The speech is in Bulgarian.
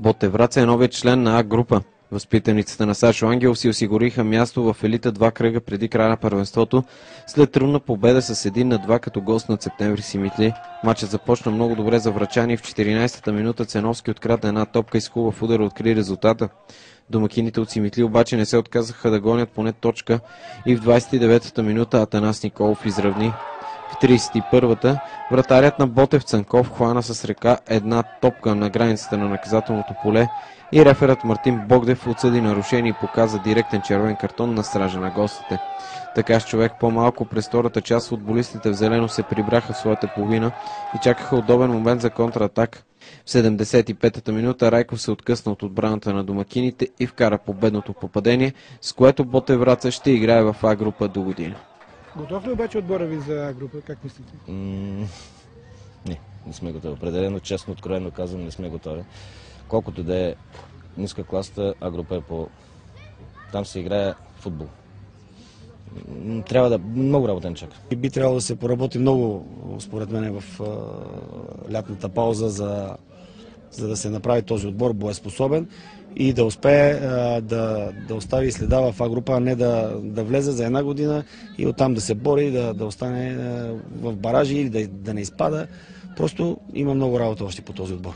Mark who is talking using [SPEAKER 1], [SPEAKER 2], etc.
[SPEAKER 1] Ботевраца е новият член на А-група. Възпитаниците на Сашо Ангел си осигуриха място в елита два кръга преди края на първенството, след трудна победа с 1 на 2 като гост на септември Симитли. Матчът започна много добре за врачани в 14-та минута Ценовски открадна една топка и с хубав удар откри резултата. Домакините от Симитли обаче не се отказаха да гонят поне точка и в 29-та минута Атанас Николов изравни. В 31-та вратарят на Ботев Цанков хвана с ръка една топка на границата на наказателното поле и реферът Мартин Богдев отсъди нарушение и показа директен червен картон на стража на гостите. Така с човек по-малко през втората част футболистите в зелено се прибраха в своята половина и чакаха удобен момент за контратак. В 75-та минута Райков се откъсна от отбраната на домакините и вкара победното попадение, с което Ботев Враца ще играе в А група до година.
[SPEAKER 2] Готов ли обаче отбора ви за група? Как мислите?
[SPEAKER 3] М, Не, не сме готови. Определено, честно, откровено казвам, не сме готови. Колкото да е ниска класта, а група е по... Там се играе футбол. Трябва да... Много работа ни чака.
[SPEAKER 4] И би трябвало да се поработи много, според мен, в лятната пауза, за, за да се направи този отбор боеспособен и да успее а, да, да остави следа в А-група, а не да, да влезе за една година и оттам да се бори, да, да остане а, в баражи или да, да не изпада. Просто има много работа още по този отбор.